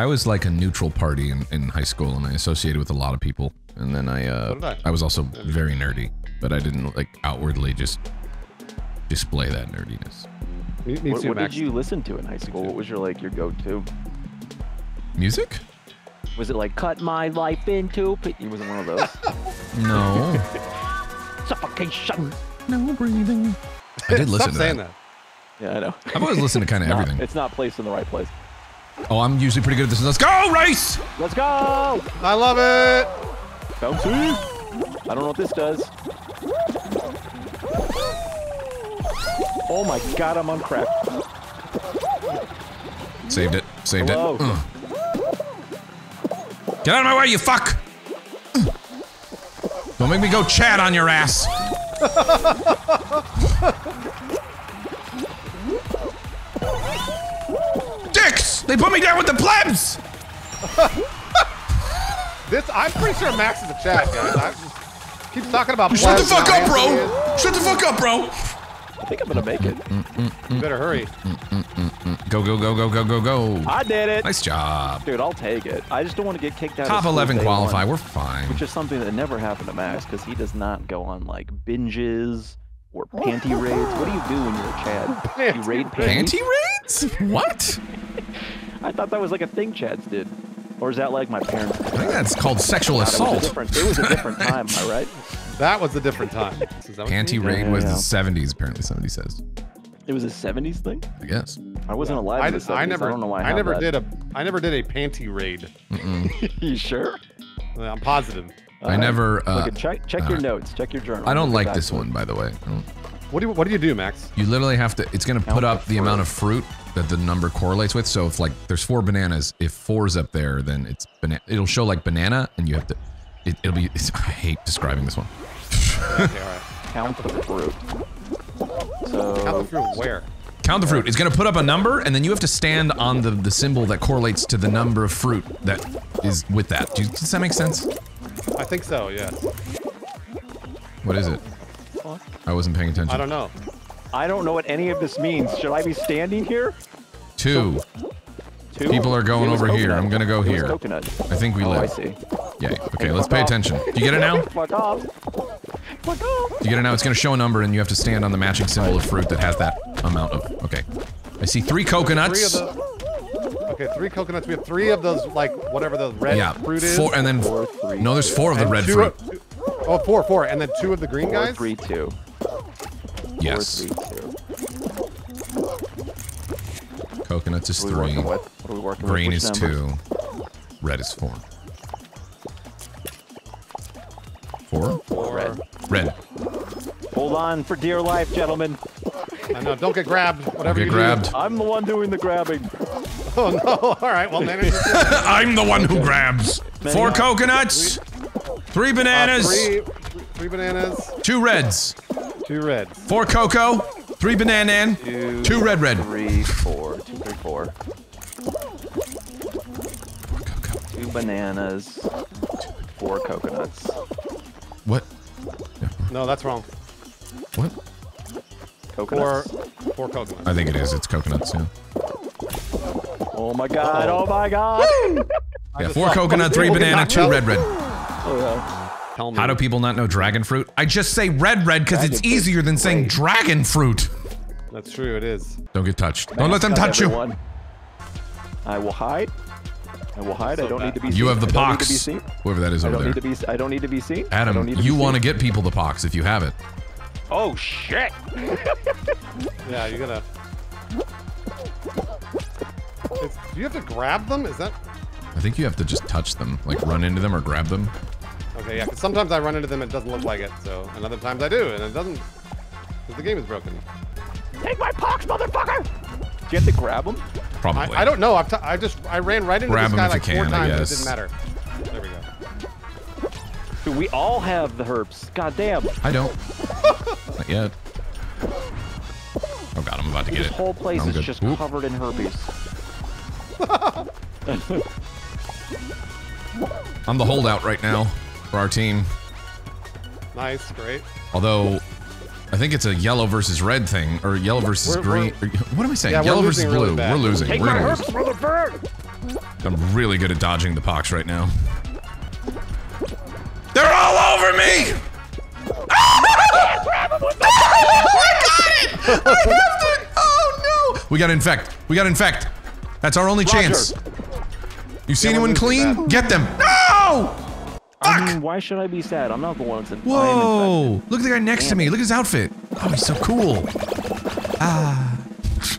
I was like a neutral party in, in high school, and I associated with a lot of people. And then I, uh, I? I was also very nerdy, but I didn't like outwardly just display that nerdiness. Me, me What, too, what did you listen to in high school? What was your like your go-to? Music? Was it like cut my life into? p-" It wasn't one of those. No, Suffocation. no breathing. I did listen to that. Stop to saying that. that. Yeah, I know. I've always listened to kind of everything. It's not placed in the right place. Oh, I'm usually pretty good at this. Let's go, race! Let's go! I love it. Bouncy. I don't know what this does. Oh my god, I'm on crack. Saved it. Saved Hello. it. Ugh. Get out of my way, you fuck! Don't make me go chat on your ass. They put me down with the plebs! This, I'm pretty sure Max is a chat, guys. I just keeps talking about. Shut the fuck up, how handsome he bro! Shut the fuck up, bro! I think I'm gonna make it. is. You better hurry. Go, go, go, go, go, go, go. I did it! Nice job. Dude, I'll take it. I just don't want to get kicked out Top of school 11 day qualify. one, We're fine. Which is something that never happened to Max because he does not go on like binges or panty raids. What do you do when you're a Chad? You raid panties? Panty raids? What? I thought that was like a thing Chads did. Or is that like my parents? I think that's called sexual God, it was assault. It was a different time, am I right? That was a different time. Is that what you Panty mean? raid Yeah, was yeah. the 70s, apparently, somebody says. It was a 70s thing? I guess. I wasn't alive I, in the did- 70s. I never. I don't know why I, I never that. did a. I never did a panty raid. you sure? I'm positive. I never. Uh, Look, at- check check your uh, notes. Check your journal. I don't like back this one, by the way. What do you What do you do, Max? you literally have to. It's gonna put up the the amount of fruit that the number correlates with. So if like there's four bananas, if four's up there, then it's banana. It'll show like banana, and you have to. It, it'll be. It's, I hate describing this one. Okay, all right. Count the fruit. Count the fruit. Where? Count the fruit. It's gonna put up a number, and then you have to stand on the the symbol that correlates to the number of fruit that is with that. Do you, does that make sense? I think so. Yeah. What is it? I wasn't paying attention. I don't know. I don't know what any of this means. Should I be standing here? Two. Two? People are going It was over here. I'm gonna go It here. coconut. I think we Oh, I live. see. Yay. Okay, Hey, let's pay off. attention. Do you get it now? Fuck off. Fuck off. You get it now. It's gonna show a number, and you have to stand on the matching symbol of fruit that has that amount of. Okay. I see three Three of coconuts. the. Okay, three coconuts. We have three of those, like whatever the red yeah. fruit is. Four, and then Four, three, no, there's four of the and red two fruit. of- two- oh, four, four, and then two of the green Four, guys. three, two. Yes. Four, three, two. Coconuts is What are we three. with? What are we working Green with? is Which number? two. Red is four. Four. Four. Red. Red. Hold on for dear life, gentlemen. I know. Don't get grabbed. Whatever Get you grabbed. I'm the one doing the grabbing. Oh no! All right. Well, manage. Uh, I'm the one who grabs. Four coconuts. Three bananas. three, three bananas. Two reds. Two red. Four cocoa. Three banana. and Two, Two red red. Three, four. Two, three, four. Two bananas. Four coconuts. What? No, that's wrong. What? Four, Coconuts. four coconuts. I think it is. It's coconuts. Yeah. Oh my god, oh my god! Yeah. Four coconut, three banana, two red red. oh, yeah. Tell me. How do people not know dragon fruit? I just say red red because it's Dragon fruit. easier than saying Right. dragon fruit. That's true. It is. Don't get touched. Don't let them Not touch you. I will hide. I will hide. I don't need to be seen. You have the I don't need to be pox. Whoever that is over don't need to there. be. I don't need to be seen. I don't Adam, need to you want to get people the pox if you have it. Oh shit! Yeah, you gotta. It's, do you have to grab them? Is that I think you have to just touch them, like run into them or grab them. Okay? Yeah, 'cause sometimes I run into them and it doesn't look like it. So, and other times I do, and it doesn't. Because the game is broken. Take my pox, motherfucker! Do you have to grab them? Probably. I, I don't know. I've t- I just I ran right into Grab this 'em guy like four can, I times. and It guess. didn't matter. There we go. Dude, we all have the herbs. God damn. I don't. Not yet. Oh god, I'm about to get This it. whole place I'm is good. just Oop. covered in herpes. I'm the holdout right now for our team. Nice, great. Although, I think it's a yellow versus red thing, or yellow versus We're- green. or- what am I saying? Yeah, yellow versus losing really blue. we're losing. Take we're my gonna herbs, lose. motherfucker! I'm really good at dodging the pox right now. They're all over me! I got it! I have to! Oh no! We gotta infect. We gotta infect. That's our only chance. You see Yeah, anyone clean? Get them. No! I mean, why should I be sad? I'm not the one that's in. I Whoa! Look at the guy next to me. Look at his outfit. Oh, he's so cool. Ah.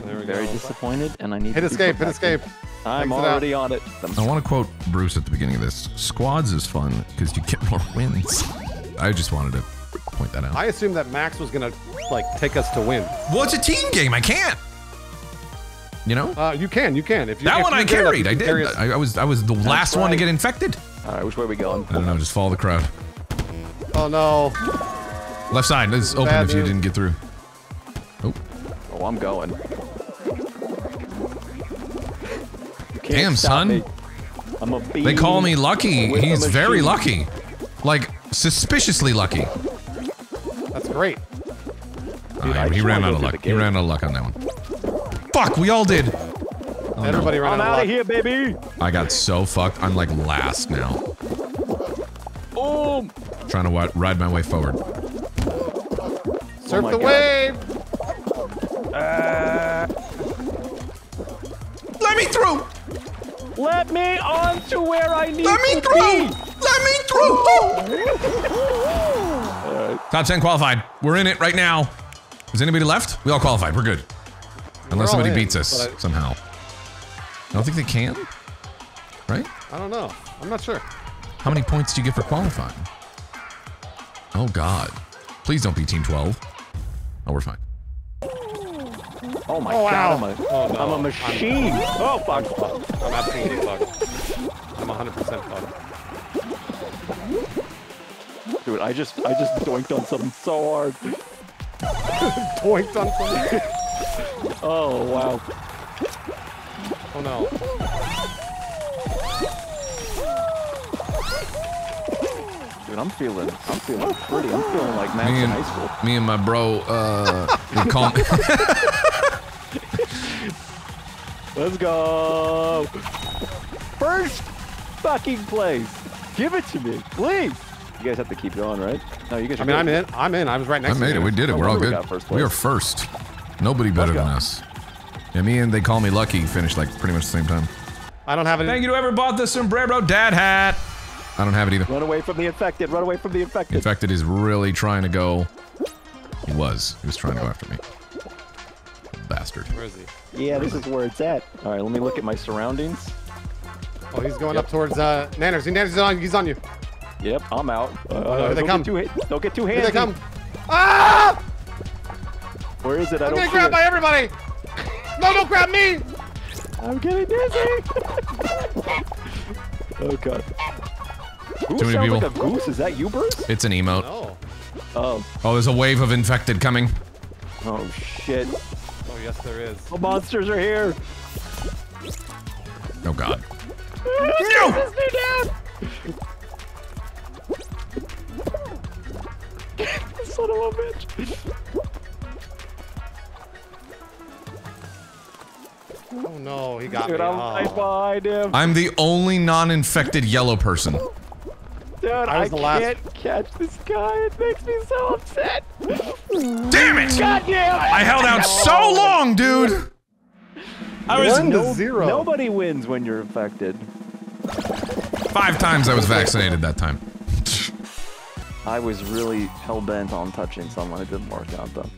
There we Very go. disappointed, and I need Hit to be escape, hit escape. I'm Exit out. already on it. I want to quote Bruce at the beginning of this. Squads is fun because you get more wins. I just wanted to point that out. I assumed that Max was gonna, like, take us to win. well, it's a team game. I can't. You know? Uh, you can, you can. If you, that if one you're I good enough, carried. you I can did. I, I was I was the last one to get infected. All right, which way are we going? I don't know. Just follow the crowd. Oh no. Left side. It's open Bad if you news. didn't get through. Oh, Oh, I'm going. Damn, son. me. I'm a bee. they call me lucky. He's very lucky. Like suspiciously lucky. That's great. Dude, he ran out of luck. He ran out of luck on that one. Fuck, we all did. Oh. Everybody ran I'm out out of of here, baby. I got so fucked. I'm like last now. Boom. Trying to wi- ride my way forward. Surf oh my the God. wave. Uh. Let me through! Let me on to where I need Let me to through! be. Let me through! Top 10 qualified. We're in it right now. Is anybody left? We all qualified. We're good. Unless all somebody in, beats us I- somehow. I don't think they can. Right? I don't know. I'm not sure. How many points do you get for qualifying? Oh, God. Please don't be Team 12. Oh, we're fine. Oh my Oh, wow. god, I'm a, Oh, no. I'm a machine. oh fuck. I'm absolutely fucked. I'm 100% fucked. Dude, I just I just doinked on something so hard. Points on something. Oh wow. Oh no. Dude, I'm feeling I'm feeling pretty. I'm feeling like Max Me in and, high school. me and my bro, uh, we call me. Let's go. First fucking place. Give it to me, please. You guys have to keep going, right? No, you guys. I mean, good. I'm in. I'm in. I was right next I to you. made it. We did it. No We're all wonder we good. got We are first. Nobody better than us. Yeah, me and they call me lucky finished like pretty much the same time. I don't have any. Thank you to whoever bought the sombrero dad hat. I don't have it either. Run away from the infected. Run away from the infected. Infected is really trying to go. He was. He was trying to go after me. Bastard. Where is he? Yeah, this is where it's at. All right, let me look at my surroundings. Oh, he's going up towards uh, Nanners. He- Nanners is on. He's on you. Yep, I'm out. Uh, no, here they don't come. Get too, don't get too handsy. Here they come. Ah! Where is it? I I'm don't getting see grabbed by everybody. No, don't grab me. I'm getting dizzy. oh god. Who Too many sounds people. like a goose? Is that you, Bruce? It's an emote. No. Oh. Oh, there's a wave of infected coming. Oh shit. Oh, yes, there is. The monsters are here. Oh god. No! This me. Son of a bitch. No, he got Dude, me. I'm Oh. right behind him. I'm the only non-infected yellow person. Dude, I I, was the last- can't catch this guy. It makes me so upset. Damn it! God damn it! I held out so oh. long, dude. I was One to zero. Nobody wins when you're infected. five times I was vaccinated that time. I was really hell bent on touching someone. It didn't work out though.